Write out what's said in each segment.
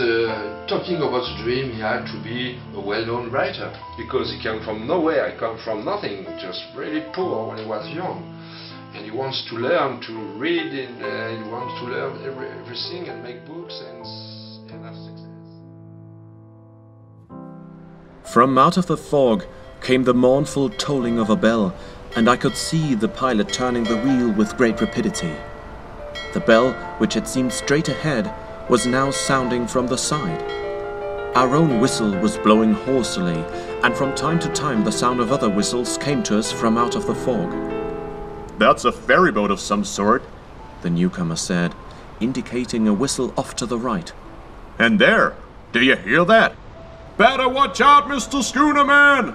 uh, talking about the dream, he had to be a well-known writer because he came from nowhere. He came from nothing, just really poor when he was young, and he wants to learn to read and uh, he wants to learn every, everything and make books and, and have success. From out of the fog came the mournful tolling of a bell, and I could see the pilot turning the wheel with great rapidity. The bell, which had seemed straight ahead, was now sounding from the side. Our own whistle was blowing hoarsely, and from time to time the sound of other whistles came to us from out of the fog. That's a ferryboat of some sort. The newcomer said, indicating a whistle off to the right. And there, do you hear that? Better watch out, Mr. Schoonerman!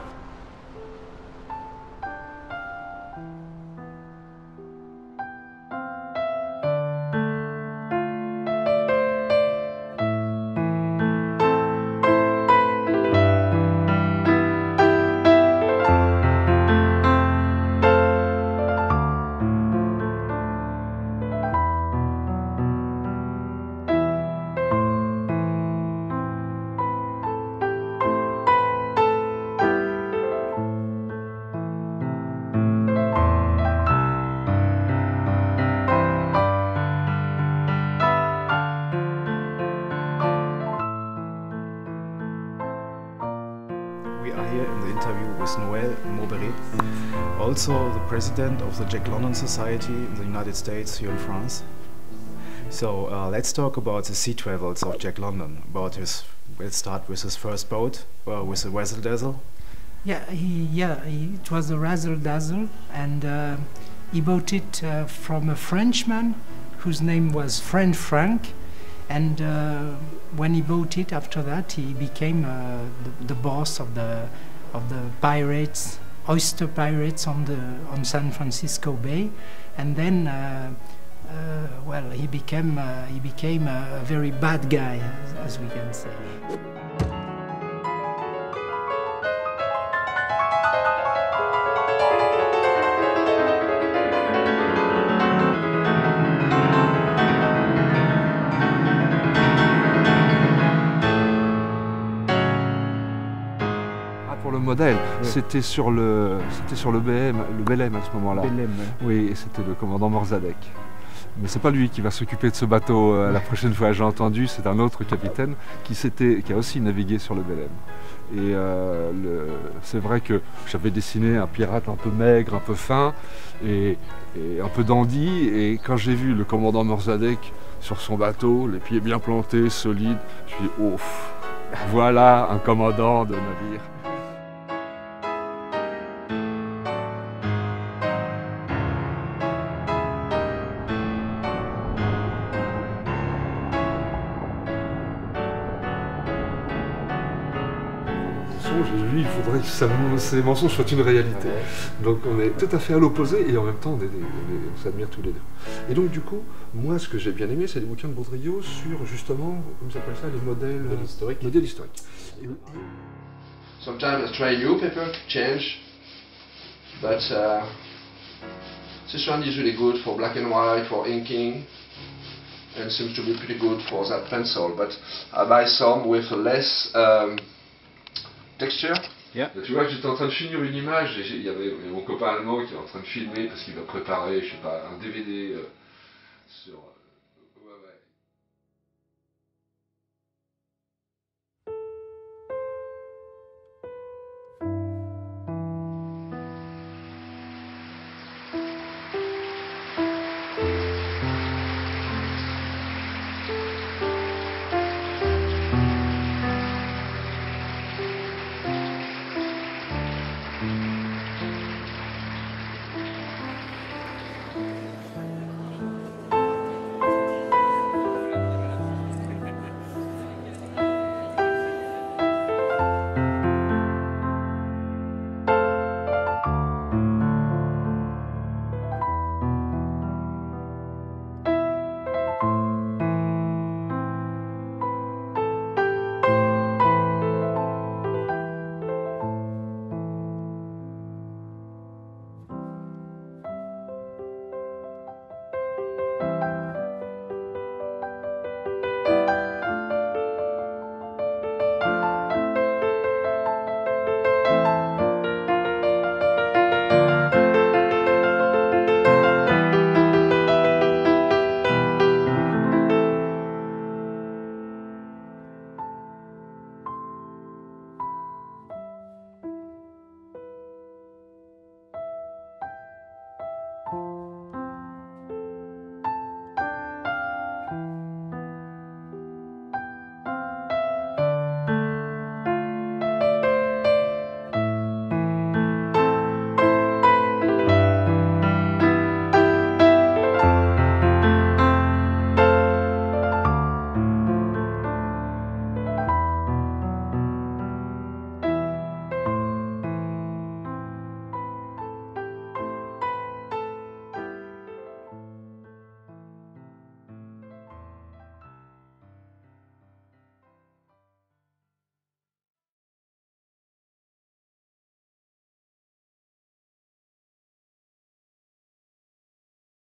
We are here in the interview with Noel Mauberret, also the president of the Jack London Society in the United States here in France. So uh, let's talk about the sea travels of Jack London. About his, let's start with his first boat, uh, with the Razzle Dazzle. Yeah, he, yeah, he, it was a razzle dazzle, and uh, he bought it uh, from a Frenchman whose name was French Frank. And uh, when he bought it, after that, he became uh, the, the boss of the of the pirates, oyster pirates on the on San Francisco Bay. And then, uh, uh, well, he became uh, he became a, a very bad guy, as, as we can say. C'était sur le c'était sur le BM, le Belém à ce moment-là. Oui, et c'était le commandant Morzadek. Mais c'est pas lui qui va s'occuper de ce bateau euh, la prochaine fois, j'ai entendu, c'est un autre capitaine qui, qui a aussi navigué sur le Belém. Et euh, c'est vrai que j'avais dessiné un pirate un peu maigre, un peu fin et, et un peu dandy. Et quand j'ai vu le commandant Morzadek sur son bateau, les pieds bien plantés, solides, je me suis dit, ouf, voilà un commandant de navire. Mensonge, et lui, il faudrait que ça- ces mensonges soient une réalité. Donc on est tout à fait à l'opposé et en même temps on, est- on on s'admire tous les deux. Et donc du coup, moi ce que j'ai bien aimé, c'est les bouquins de Baudrillo sur justement, comment ça s'appelle ça, les modèles historiques. Modèles historiques. Et- Sometimes I try new paper to change, but uh, this one is really good for black and white, for inking, and seems to be pretty good for that pencil. But I buy some with less um, texture. Yeah. Tu vois que j'étais en train de finir une image et j'ai- il y avait mon copain allemand qui est en train de filmer parce qu'il va préparer, je sais pas, un DVD euh, sur.